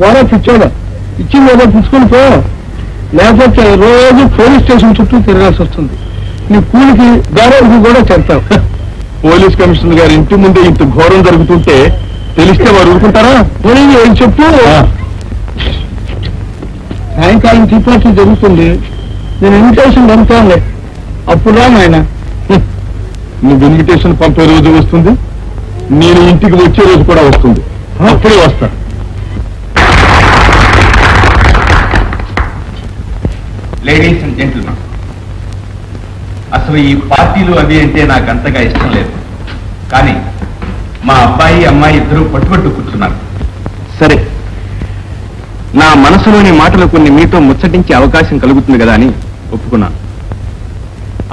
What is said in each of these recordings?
పోరా పిచ్చాడు ఇచ్చింది ఏదో పుచ్చుకొని పో. లేకపోతే రోజు పోలీస్ స్టేషన్ చుట్టూ తిరగాల్సి వస్తుంది. నీ కూలికి గౌరవకి కూడా చెప్తావు పోలీస్ కమిషనర్ గారి ఇంటి ముందే ఇంత ఘోరం జరుగుతుంటే తెలిస్తే వారు ఊరుకుంటారా? ఏం చెప్పు. సాయంకాలం టీ పార్టీ జరుగుతుంది. నేను ఇన్విటేషన్ పంపుతానులే. అప్పుడు రా నాయన. నువ్వు ఇన్విటేషన్ పంపే రోజు వస్తుంది. నేను ఇంటికి వచ్చే రోజు కూడా వస్తుంది. అప్పుడే వస్తా. లేడీస్ అండ్ జెంటిల్మెన్ అసలు ఈ పార్టీలు అవి అంటే నాకు అంతగా ఇష్టం లేదు. కానీ మా అబ్బాయి అమ్మాయి ఇద్దరూ పట్టుబట్టు కూర్చున్నారు. సరే నా మనసులోని మాటలు కొన్ని మీతో ముచ్చటించే అవకాశం కలుగుతుంది కదా అని ఒప్పుకున్నాను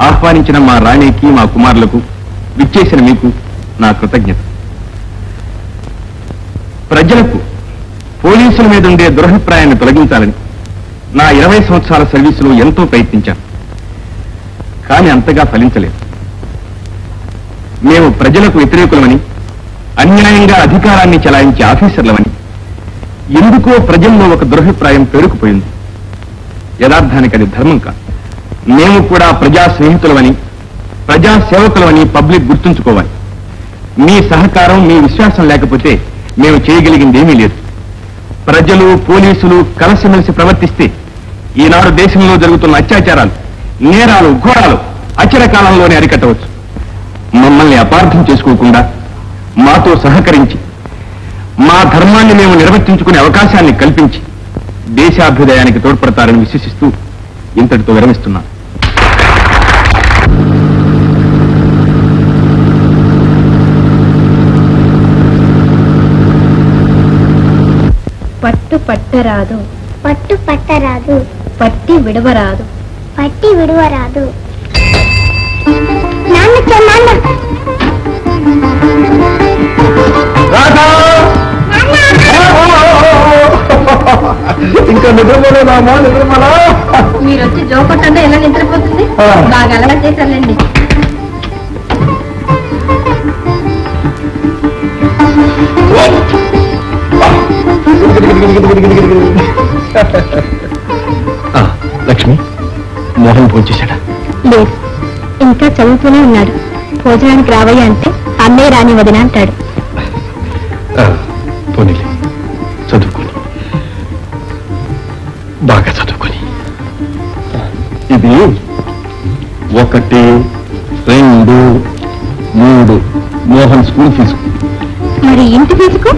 ఆహ్వానించిన మా రాణికి మా కుమారులకు విచ్చేసిన మీకు నా కృతజ్ఞత. ప్రజలకు పోలీసుల మీద ఉండే దురభిప్రాయాన్ని తొలగించాలని నా ఇరవై సంవత్సరాల సర్వీసులో ఎంతో ప్రయత్నించాను. కానీ అంతగా ఫలించలేదు. మేము ప్రజలకు వ్యతిరేకులమని అన్యాయంగా అధికారాన్ని చెలాయించే ఆఫీసర్లమని ఎందుకో ప్రజల్లో ఒక దురభిప్రాయం పేరుకుపోయింది. యథార్థానికి అది ధర్మం కాదు. మేము కూడా ప్రజా స్నేహితులమని ప్రజా సేవకులమని పబ్లిక్ గుర్తుంచుకోవాలి. మీ సహకారం మీ విశ్వాసం లేకపోతే మేము చేయగలిగింది ఏమీ లేదు. ప్రజలు పోలీసులు కలిసిమెలిసి ప్రవర్తిస్తే ఈనాడు దేశంలో జరుగుతున్న అత్యాచారాలు నేరాలు ఘోరాలు అచర కాలంలోనే అరికట్టవచ్చు. మమ్మల్ని అపార్థం చేసుకోకుండా మాతో సహకరించి మా ధర్మాన్ని మేము నిర్వర్తించుకునే అవకాశాన్ని కల్పించి దేశాభ్యుదయానికి తోడ్పడతారని విశ్వసిస్తూ ఇంతటితో విరమిస్తున్నాను పట్టు పట్టరాదు. పట్టు పట్టరాదు. పట్టి విడవరాదు. పట్టి విడువరాదు. ఇంకా నిద్రపోలేదామా నిద్రమలా? మీరు వచ్చి జోకొట్టంటే ఎలా నిద్రపోతుంది. బాగా అలవాటు చేశానండి లక్ష్మి మోహన్ ఫోన్ చేశాడా? లేదు. ఇంకా చదువుతూనే ఉన్నాడు. భోజనానికి రావయ్య అంటే అన్నే రాని వదిన అంటాడు. పోనీలే. చదువుకొని బాగా చదువుకొని ఇది ఒకటి రెండు మూడు. Mohan school fee. మరి ఇంటి ఫీజుకు.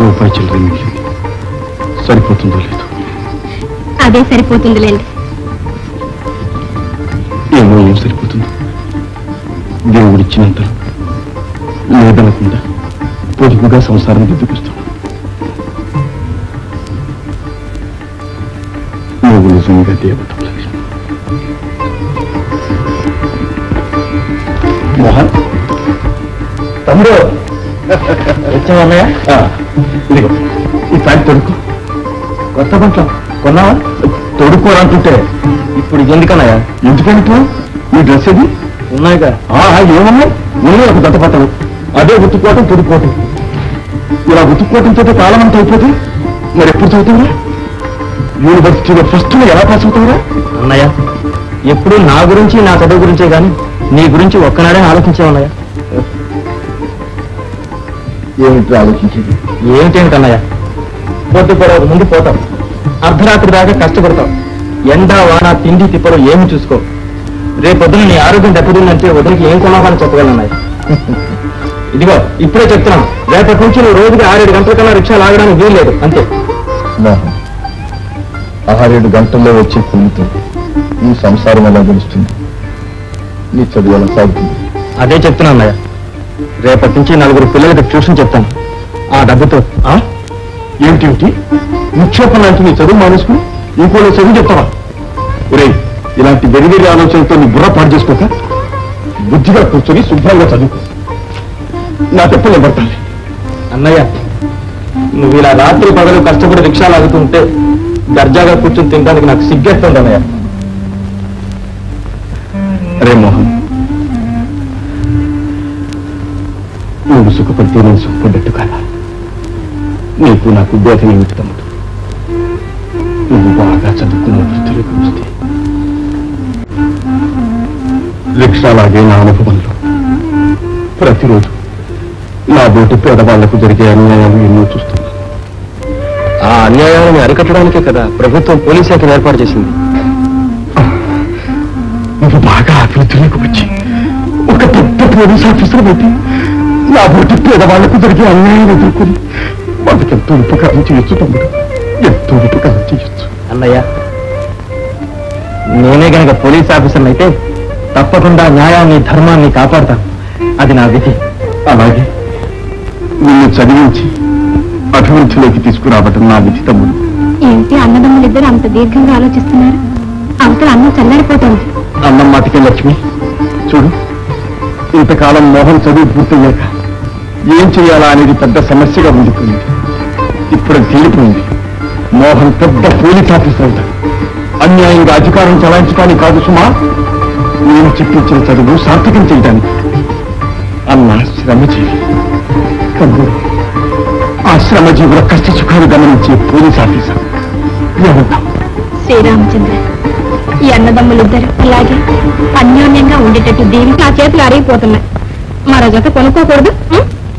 రూపాయి చిల్లర మిగిలింది సరిపోతుందో లేదో. అదే సరిపోతుందిలేండి. ఏమో ఏం సరిపోతుందో. దేవుడిచ్చినంతలో లేదనకుండా పొదుపుగా సంసారం దిద్దుకొస్తాను నువ్వు నిజంగా దేవత తమ్ముడు. వచ్చావన్నయ్య? ఇదిగో ఈ ప్యాంట్ తొడుకు కొత్త పంట కొన్నావా? తొడుక్కోరంటుంటే ఇప్పుడు ఎందుకన్నాయా ఎందుకంటూ ఈ డ్రెస్ ఇది ఉన్నాయిగా. ఏమన్నాయి ఉన్నాయి ఒక దత్త బట్టలు. అదే ఉతుక్కోవటం తొడుక్కోవటం ఇలా ఉతుక్కోవటంతో కాలం అంతా అయిపోతే మరి ఎప్పుడు చదువుతావురా? యూనివర్సిటీలో ఫస్ట్ ఎలా పాస్ అవుతావురా? అన్నయ్య ఎప్పుడు నా గురించి నా చదువు గురించే గాని నీ గురించి ఒక్కనాడే ఆలోచించేవన్నయ్య ఏమిటి ఆలోచించేది? ఏమిటేమిటన్నయ్య పొద్దు పొడవకు ముందు పోతాం. అర్ధరాత్రి దాకా కష్టపడతాం. ఎండ వాన తిండి తిప్పలు ఏమి చూసుకో. రేపొద్దున నీ ఆరోగ్యం దెబ్బతిందంటే వదిలికి ఏం సమాధానం చెప్పగలన్నయ్య ఇదిగో ఇప్పుడే చెప్తున్నాను రేపటి నుంచి నువ్వు రోజుకి ఆరేడు గంటల కన్నా రిక్షా లాగడానికి వీల్లేదు. అంతే. ఆరేడు గంటల్లో వచ్చే కూలితో నీ సంసారం ఎలా గడుస్తుంది? నీ చదువు ఎలా సాగుతుంది? అదే చెప్తున్నా అన్నయ్య. రేపటి నుంచి నలుగురు పిల్లలకి ట్యూషన్ చెప్తాను ఆ డబ్బుతో ఆ? ఏమిటి నిక్షేపం లాంటి నీ చదువు మానేసుకుని ఇంకోలో చదువు చెప్తావా? ఒరేయ్ ఇలాంటి వెరివేరి ఆలోచనలతో నీ బుర్ర పాడు చేసుకోక. బుద్ధిగా కూర్చొని శుభ్రంగా చదువుకో. నా తెప్పలే పడతాను అన్నయ్య నువ్వు ఇలా రాత్రి పగలు కష్టపడి రిక్షాలు ఆగుతుంటే దర్జాగా కూర్చొని తినడానికి నాకు సిగ్గేస్తుంది అన్నయ్య నువ్వు సుఖపడితే నేను సుఖపడ్డట్టు కాదా. నీకు నాకు బోధన ఏమిటి తమ్ముడు నువ్వు బాగా చదువుకున్న వృత్తులకు వస్తే రిక్షాలాగే నా అనుభవంలో ప్రతిరోజు నా బోటి పేదవాళ్ళకు జరిగే అన్యాయాలు ఎన్నో చూస్తున్నాను ఆ అన్యాయాలను అరికట్టడానికే కదా ప్రభుత్వం పోలీస్ శాఖను ఏర్పాటు చేసింది. నువ్వు బాగా అభివృద్ధిలోకి వచ్చి ఒక పెద్ద పోలీస్ ఆఫీసర్ అయితే నా బోటి పేదవాళ్ళకు జరిగే అన్యాయాలు ఎదుర్కొని వాళ్ళకి ఎంతో ఉపకారం చేయొచ్చు తమ్ముడు. ఎంతో ఉపకారం చేయొచ్చు. అన్నయ్య నేనే గనక పోలీస్ ఆఫీసర్ అయితే తప్పకుండా న్యాయాన్ని ధర్మాన్ని కాపాడతాను. అది నా విధి. అలాగే. నిన్ను చదివించి అభివృద్ధిలోకి తీసుకురావటం నా విధి తమ్ముడు. ఏంటి అన్నదమ్ములిద్దరు అంత దీర్ఘంగా ఆలోచిస్తున్నారు? అవతల అన్నం చల్లారిపోతుంది. అన్నం మాటికే లక్ష్మి. చూడు ఇంతకాలం మోహన్ చదువు పూర్తయ్యాక ఏం చేయాలా అనేది పెద్ద సమస్యగా ఉండిపోయింది. ఇప్పుడు తీరిపోయింది. మోహన్ పెద్ద పోలీస్ ఆఫీసర్ అవుతాడు. అన్యాయంగా అధికారం చలాయించడానికి కాదు సుమా. నేను చెప్పించిన చదువు సార్థకం చేయడానికి. అన్న శ్రమజీవి ఆ శ్రమజీవుల కష్ట సుఖాలు గమనించే పోలీస్ ఆఫీసర్ శ్రీరామచంద్ర ఈ అన్నదమ్ములిద్దరు ఇలాగే అన్యోన్యంగా ఉండేటట్టు దీనికి ఆ చేతులు అరిగిపోతున్నాయి మరో జత కొనుక్కోకూడదు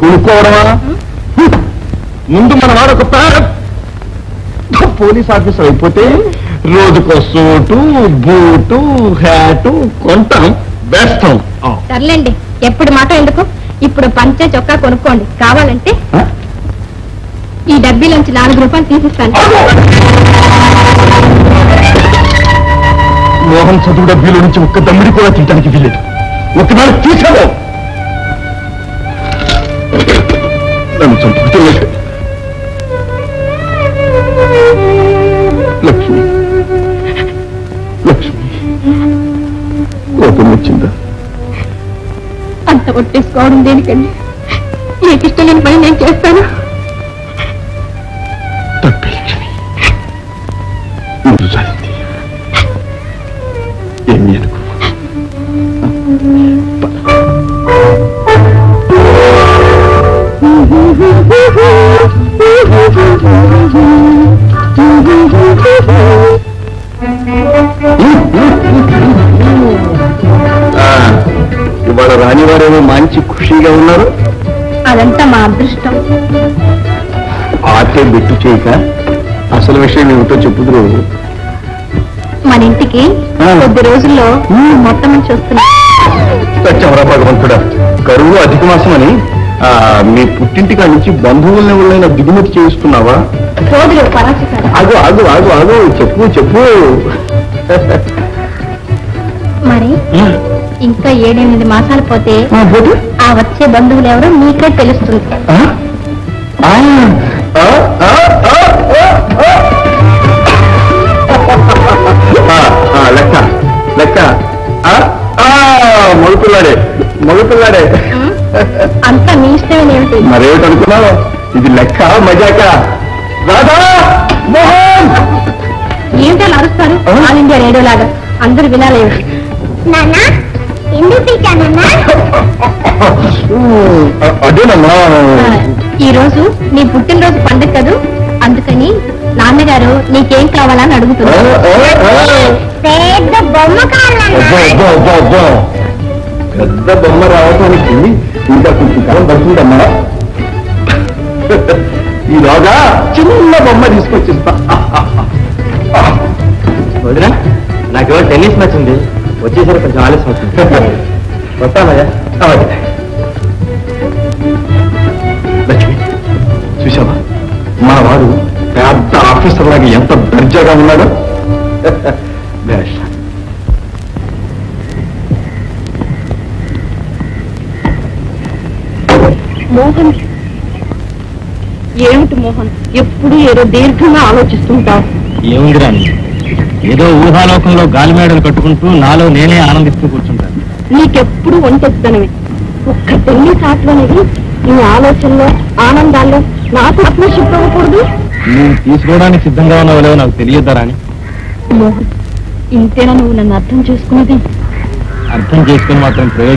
కొనుక్కోవడమా ముందు మన వాడు ఒక పోలీస్ ఆఫీసర్ అయిపోతే రోజుకో సూటు బూటు హ్యాటు కొంటాం వేస్తాం. సర్లేండి ఎప్పుడు మాట ఎందుకు? ఇప్పుడు పంచే చొక్కా కొనుక్కోండి. కావాలంటే? ఈ డబ్బీలోంచి నాలుగు రూపాయలు తీసిస్తాను. మోహన్ చదువు డబ్బీలో నుంచి ఒక్క దమ్మిడి కూడా తీయడానికి వీలేదు ఒకనాడు తీసావు నన్ను చంపుతూ లక్ష్మి లక్ష్మి కోపం వచ్చిందా అంత ఒట్టేసుకోవడం దేనికండి? మీకు ఇష్టం లేని పని నేను చేస్తాను. ఆటే బిట్టు చేయక అసలు విషయం ఏమిటో చెప్పుదురు. మన ఇంటికి. కొద్ది రోజుల్లో మొత్తం నుంచి వస్తున్నా సత్యవరా భగవంతుడా. కరువు అధిక మాసమని మీ పుట్టింటికా నుంచి బంధువుల్ని ఎవరైనా దిగుమతి పరాచికారు ఆగు ఆగు ఆగు ఆగు. చెప్పు చెప్పు. మరి ఇంకా ఏడెనిమిది మాసాలు పోతే? ఆ వచ్చే బంధువులు ఎవరో మీకే తెలుస్తుంది. మగపిల్లాడే. మగపిల్లాడే. అంతా మీ ఇష్టమేనేమిటి మరేమిటనుకున్నావు? ఇది లెక్క మజాక? రాధా! మోహన్! ఏమిటో అలా అరుస్తారు? ఆల్ ఇండియా రేడియో లాగా. అందరూ వినాలేమిటి నాన్న? ఎందుకు పిలిచానన్నా అదేనమ్మా. ఈ రోజు నీ పుట్టినరోజు పండుగ కదూ? అందుకని నాన్నగారు నీకేం కావాలని అడుగుతున్నారు. పెద్ద బొమ్మ కావాలన్నా? అబ్బో. పెద్ద బొమ్మ రావడానికి ఇంకా కొంచెం కాలం పడుతుందమ్మా. ఈలోగా చిన్న బొమ్మ తీసుకొచ్చిస్తా. వదినా నాకేమో టెన్నిస్ మ్యాచ్ ఉంది. వచ్చేసరికి కొంచెం ఆలస్యం అవుతుంది. వస్తానయ్యా. లక్ష్మి చూసావా మా వాడు పెద్ద ఆఫీసర్ లాగా ఎంత దర్జాగా ఉన్నాడో. బేష్. మోహన్? ఏమిటి మోహన్? ఎప్పుడు ఏదో దీర్ఘంగా ఆలోచిస్తుంటావు. ఏముంది రాని ఏదో ఊహాలోకంలో గాలిమేడలు కట్టుకుంటూ నాలో నేనే ఆనందిస్తూ కూర్చుంటాను. నీకెప్పుడు ఒంటెత్తనమే ఒక్క పెళ్ళి సాట్లు అనేది నీ ఆలోచనలో ఆనందాల్లో నాకు పార్ట్నర్షిప్ అవ్వకూడదు. నువ్వు తీసుకోవడానికి సిద్ధంగా ఉన్నావు లేవో నాకు తెలియద్దా రాని మోహన్ ఇంతేనా నువ్వు నన్ను అర్థం చేసుకున్నది? అర్థం చేసుకుని మాత్రం ప్రయోజనం